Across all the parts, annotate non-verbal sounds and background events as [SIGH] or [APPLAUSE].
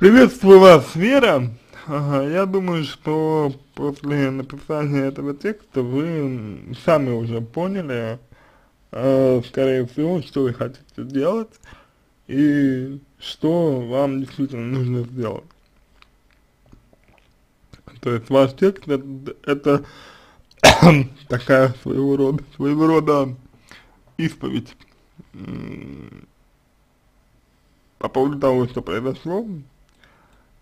Приветствую вас, Вера. Ага, я думаю, что после написания этого текста вы сами уже поняли, э, скорее всего, что вы хотите делать и что вам действительно нужно сделать. То есть ваш текст это, это [COUGHS] такая своего рода, своего рода исповедь по поводу того, что произошло,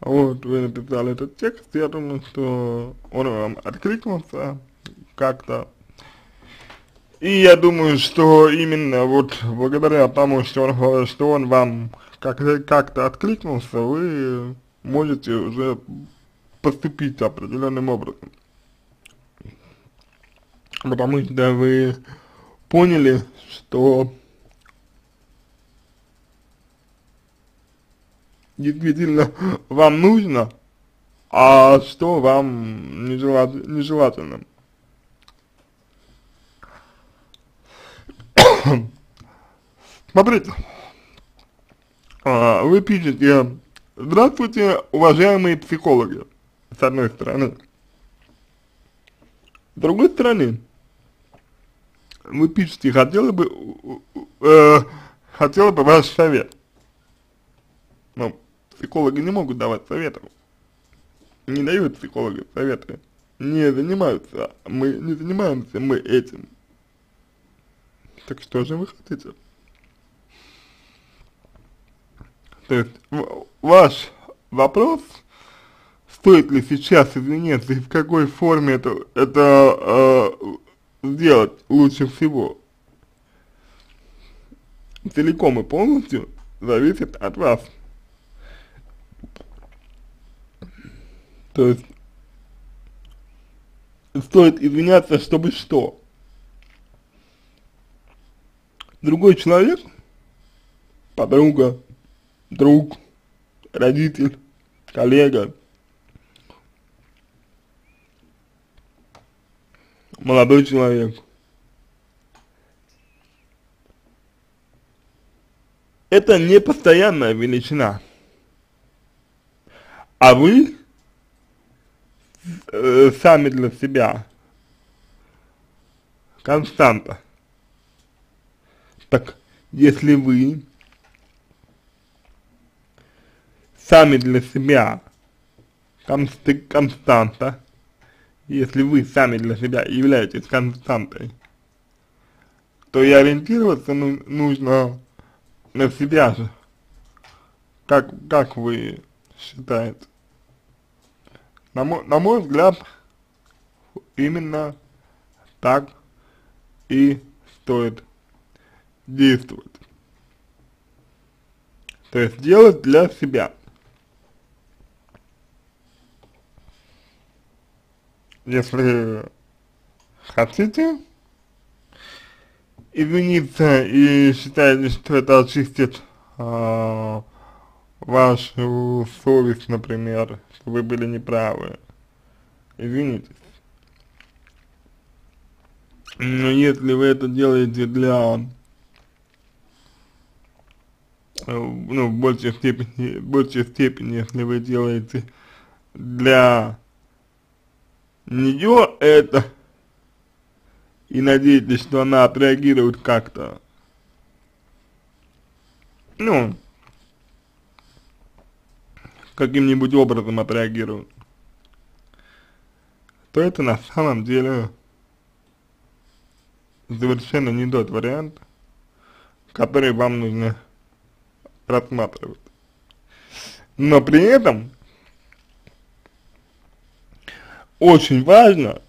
вот, вы написали этот текст, я думаю, что он вам откликнулся как-то. И я думаю, что именно вот благодаря тому, что он, что он вам как-то как откликнулся, вы можете уже поступить определенным образом. Потому что вы поняли, что действительно вам нужно, а что вам нежелат, нежелательно. [COUGHS] Смотрите, а, вы пишете, здравствуйте, уважаемые психологи, с одной стороны. С другой стороны, вы пишете, хотела бы, э, хотела бы ваш совет. Ну, психологи не могут давать советов. Не дают психологи советы. Не занимаются, мы не занимаемся мы этим. Так что же вы хотите? То есть, ваш вопрос, стоит ли сейчас извиняться и в какой форме это, это э, сделать лучше всего, целиком и полностью зависит от вас. То есть стоит извиняться, чтобы что? Другой человек, подруга, друг, родитель, коллега, молодой человек. Это не постоянная величина. А вы э, сами для себя константа. Так, если вы сами для себя конст константа, если вы сами для себя являетесь константой, то и ориентироваться ну, нужно на себя же. Как, как вы считаете? На мой, на мой взгляд, именно так и стоит действовать. То есть делать для себя. Если хотите извиниться и считаете, что это очистит э, вашу совесть, например, что вы были неправы, извинитесь. Но если вы это делаете для, ну, в большей степени, в большей степени, если вы делаете для нее это, и надеетесь, что она отреагирует как-то, ну, каким-нибудь образом отреагируют, то это на самом деле совершенно не тот вариант, который вам нужно рассматривать. Но при этом очень важно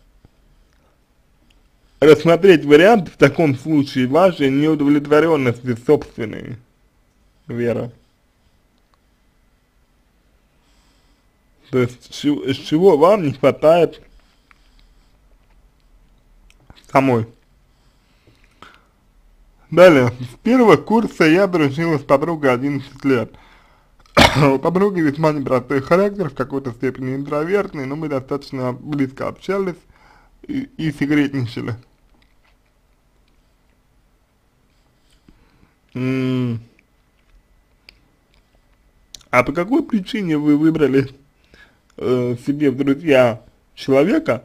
рассмотреть вариант в таком случае вашей неудовлетворенности собственной веры. То есть, с чего вам не хватает самой. Далее, с первого курса я дружила с подругой 11 лет. [COUGHS] У подруги весьма непростой характер, в какой-то степени интровертный, но мы достаточно близко общались и, и секретничали. А по какой причине вы выбрали э, себе в друзья человека,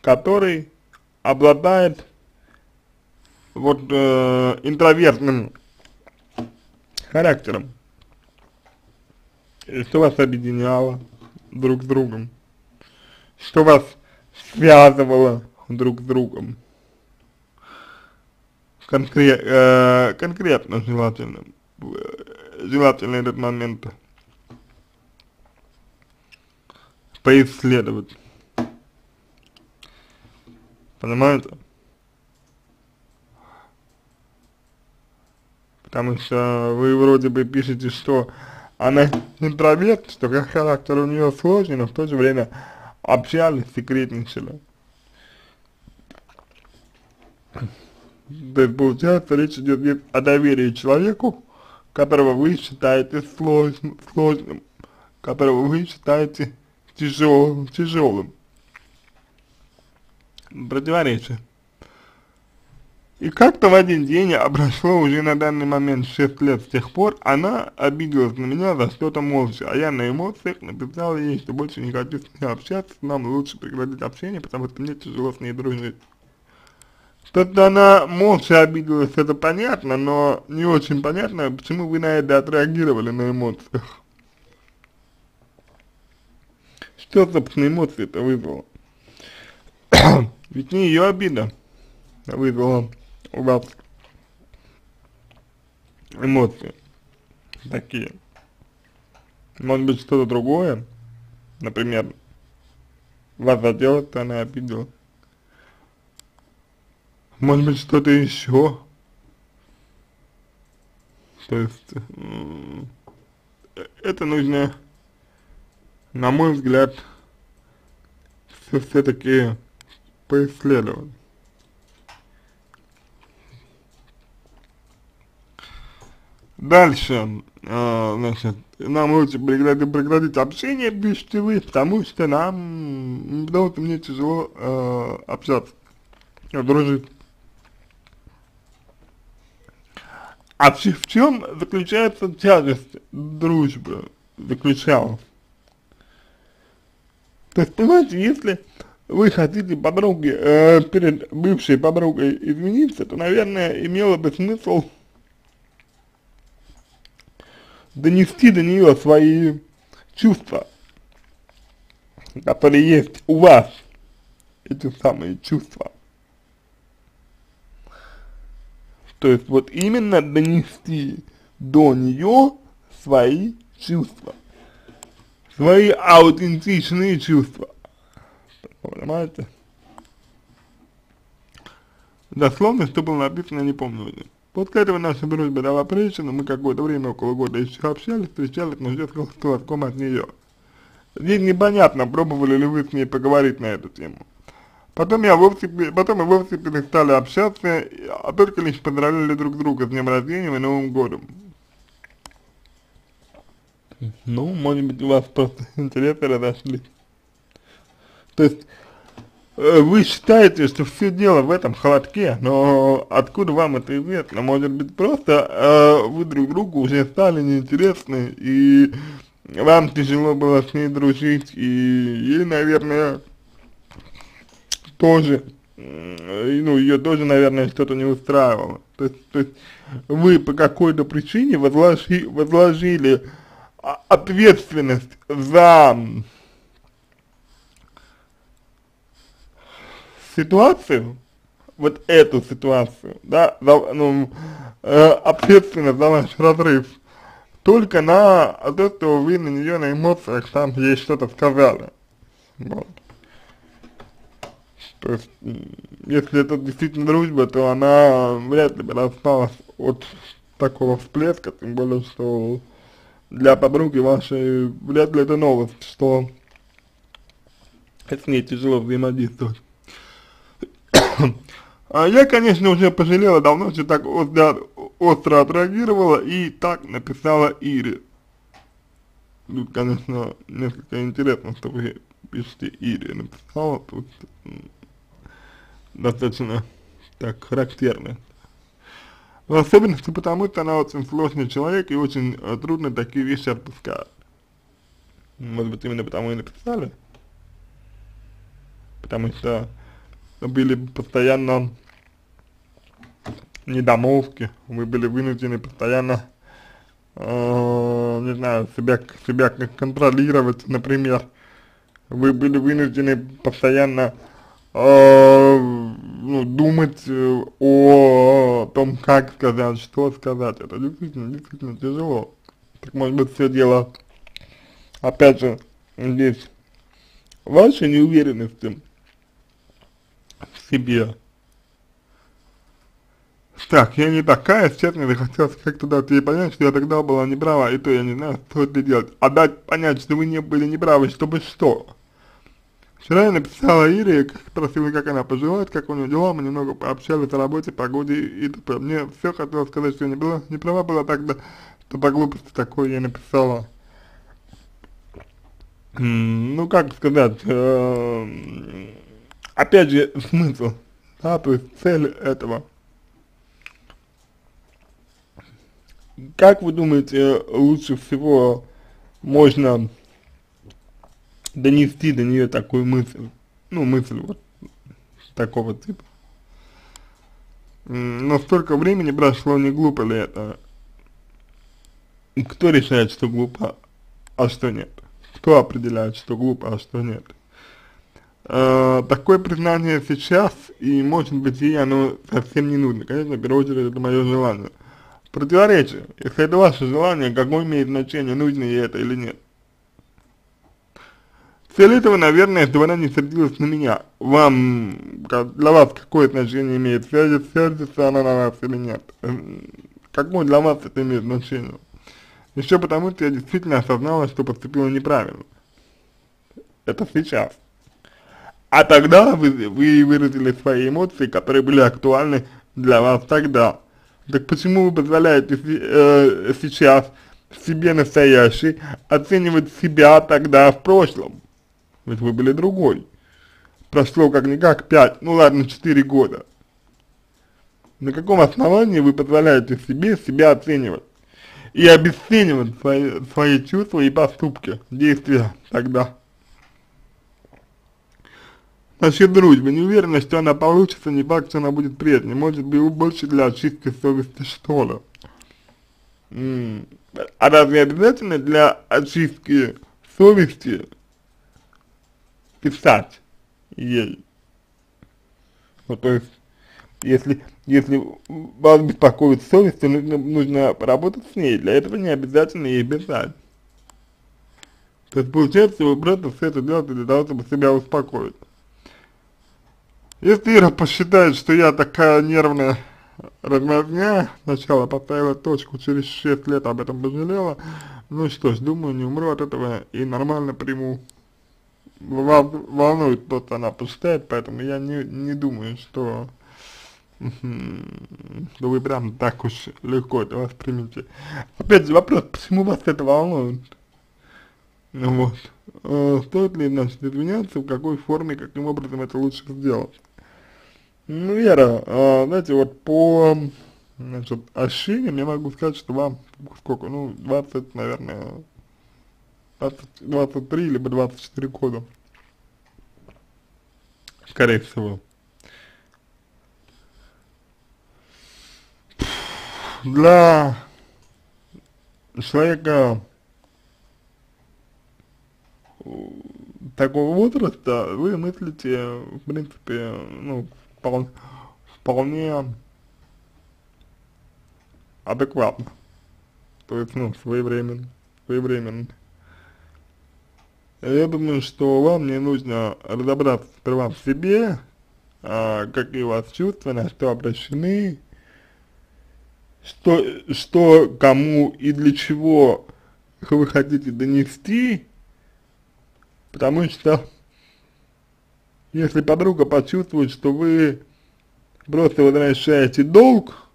который обладает вот э, интровертным характером. И что вас объединяло друг с другом? Что вас связывало друг с другом? Конкре э, конкретно желательно, желательно этот момент поисследовать. Понимаете? Потому что вы вроде бы пишете, что она интроверт, что характер у нее сложный, но в то же время общались, секретничали. То есть, получается, речь идет о доверии человеку, которого вы считаете сложным, сложным которого вы считаете тяжелым, тяжелым. Противоречие. И как-то в один день, а прошло уже на данный момент 6 лет с тех пор, она обиделась на меня за что-то молча, а я на эмоциях написал ей, что больше не хочу с ней общаться, нам лучше прекратить общение, потому что мне тяжело с ней дружить. Что-то она молча обиделась, это понятно, но не очень понятно, почему вы на это отреагировали на эмоциях. Что, собственно, эмоции это вызвало? [COUGHS] Ведь не ее обида вызвала у вас эмоции такие. Может быть что-то другое, например, вас задело, то она обидела. Может быть что-то еще. То есть, это нужно, на мой взгляд, все-таки поисследовать. Дальше, э, значит, нам лучше прекратить, прекратить общение, пишите вы, потому что нам, потому что мне тяжело э, общаться, дружить. А в, чем заключается тяжесть дружбы, заключалась? То есть, понимаете, если вы хотите подруге, э, перед бывшей подругой извиниться, то, наверное, имело бы смысл донести до нее свои чувства, которые есть у вас, эти самые чувства. То есть вот именно донести до нее свои чувства, свои аутентичные чувства. Понимаете? Дословно, что было написано, не помню уже. После этого наша дружба дала причину, мы какое-то время, около года еще общались, встречались, но ждет холостовском от нее. Здесь непонятно, пробовали ли вы с ней поговорить на эту тему. Потом я вовсе, потом мы вовсе перестали общаться, а только лишь поздравляли друг друга с днем рождения и Новым годом. Ну, может быть, у вас просто [LAUGHS] интересы разошлись. То есть, Э, вы считаете, что все дело в этом холодке, но откуда вам это известно? Может быть, просто э, вы друг другу уже стали неинтересны, и вам тяжело было с ней дружить, и ей, наверное, тоже, э, ну, ее тоже, наверное, что-то не устраивало. То есть, то есть вы по какой-то причине возложи, возложили ответственность за ситуацию, вот эту ситуацию, да, за, ну, э, ответственность за наш разрыв, только на то, что вы на нее на эмоциях там ей что-то сказали. Вот. То есть, если это действительно дружба, то она вряд ли бы рассталась от такого всплеска, тем более, что для подруги вашей вряд ли это новость, что с ней тяжело взаимодействовать. [COUGHS] А я, конечно, уже пожалела давно, что так остро, отреагировала и так написала Ире. Тут, конечно, несколько интересно, что вы пишете Ире написала, тут достаточно так характерно. В особенности потому, что она очень сложный человек и очень э, трудно такие вещи отпускать. Может быть, именно потому и написали? Потому что были постоянно недомолвки, вы были вынуждены постоянно, э, не знаю, себя, себя контролировать, например. Вы были вынуждены постоянно э, ну, думать э, о том, как сказать, что сказать. Это действительно, действительно тяжело. Так может быть все дело, опять же, здесь вашей неуверенности в себе. Так, я не такая, честно, захотелось как-то дать ей понять, что я тогда была неправа, и то я не знаю, стоит ли делать. А дать понять, что вы не были неправы, чтобы что? Вчера я написала Ире, спросила, как она поживает, как у нее дела, мы немного пообщались о работе, погоде и т.п. Мне все хотелось сказать, что не была, не права была тогда, что по глупости такое я написала. Ну, как сказать, э, опять же, смысл, да, то есть цель этого. Как вы думаете, лучше всего можно донести до нее такую мысль, ну, мысль вот такого типа. Но столько времени прошло, не глупо ли это? Кто решает, что глупо, а что нет? Кто определяет, что глупо, а что нет? Э, такое признание сейчас, и может быть и оно совсем не нужно. Конечно, в первую очередь это мое желание. Противоречие. Если это ваше желание, какое имеет значение, нужно ей это или нет? Цель этого, наверное, чтобы она не сердилась на меня. Вам, для вас какое отношение имеет, сердится она на вас или нет? Какое для вас это имеет значение? Еще потому, что я действительно осознала, что поступила неправильно. Это сейчас. А тогда вы, вы выразили свои эмоции, которые были актуальны для вас тогда. Так почему вы позволяете э, сейчас себе настоящий оценивать себя тогда в прошлом? Ведь вы были другой. Прошло как-никак пять, ну ладно, четыре года. На каком основании вы позволяете себе себя оценивать? И обесценивать свои, свои чувства и поступки, действия тогда. Насчет дружбы, не уверена, что она получится, не факт, что она будет прежней, может быть больше для очистки совести, что ли. А разве обязательно для очистки совести писать ей. Ну, то есть, если, если вас беспокоит совесть, то нужно, нужно поработать с ней. Для этого не обязательно ей писать. То есть, получается, вы просто все это делаете для того, чтобы себя успокоить. Если Ира посчитает, что я такая нервная размазня, сначала поставила точку, через 6 лет об этом пожалела, ну что ж, думаю, не умру от этого и нормально приму волнует то, что она посчитает, поэтому я не, не думаю, что, что вы прям так уж легко это воспримете. Опять же вопрос, почему вас это волнует? Ну вот. Э, стоит ли, значит, извиняться, в какой форме, каким образом это лучше сделать? Ну, Вера, э, знаете, вот по, значит, ощущениям я могу сказать, что вам сколько, ну, 20, наверное, 20, 23 либо 24 года. Скорее всего. Для человека такого возраста вы мыслите, в принципе, ну, вполне, вполне адекватно. То есть, ну, своевременно, своевременно. Я думаю, что вам не нужно разобраться сперва в себе, а, какие у вас чувства, на что обращены, что, что кому и для чего вы хотите донести, потому что если подруга почувствует, что вы просто возвращаете долг,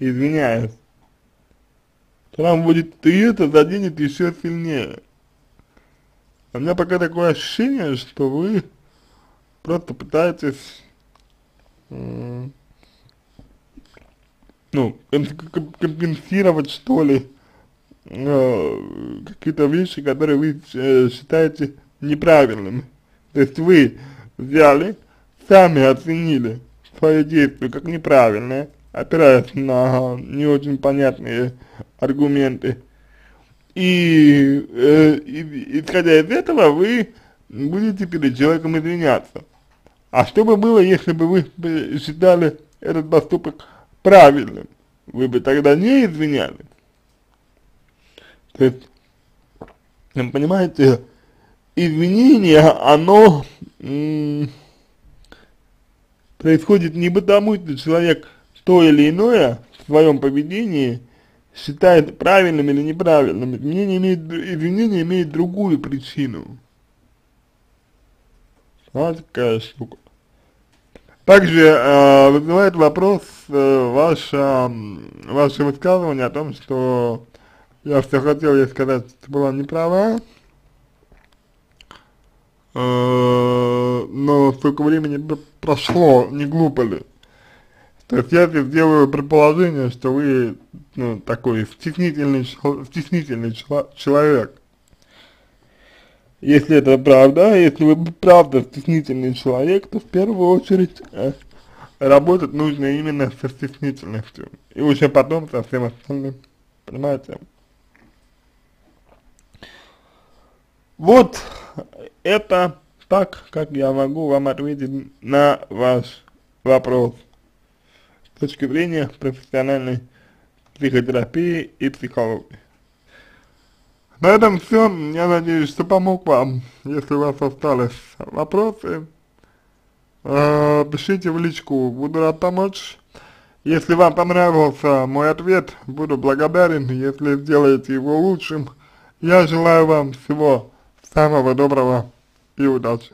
извиняюсь, то нам будет и это заденет еще сильнее. У меня пока такое ощущение, что вы просто пытаетесь, ну, компенсировать, что ли, э, какие-то вещи, которые вы э, считаете неправильными. То есть вы взяли, сами оценили свои действия как неправильные, опираясь на не очень понятные аргументы. И, э, и исходя из этого, вы будете перед человеком извиняться. А что бы было, если бы вы считали этот поступок правильным? Вы бы тогда не извинялись. То есть, понимаете, извинение, оно происходит не потому, что человек то или иное в своем поведении считает правильным или неправильным. Извинение имеет, извинение имеет другую причину. Вот такая штука. Также э, вызывает вопрос э, ваше, ваше высказывание о том, что я все хотел ей сказать, что была не права, э, но столько времени прошло, не глупо ли? То есть я здесь делаю предположение, что вы ну, такой стеснительный, стеснительный человек. Если это правда, если вы правда стеснительный человек, то в первую очередь э, работать нужно именно со стеснительностью. И уже потом со всем остальным. Понимаете? Вот это так, как я могу вам ответить на ваш вопрос точки зрения профессиональной психотерапии и психологии. На этом все. Я надеюсь, что помог вам. Если у вас остались вопросы, э, пишите в личку, буду рад помочь. Если вам понравился мой ответ, буду благодарен, если сделаете его лучшим. Я желаю вам всего самого доброго и удачи.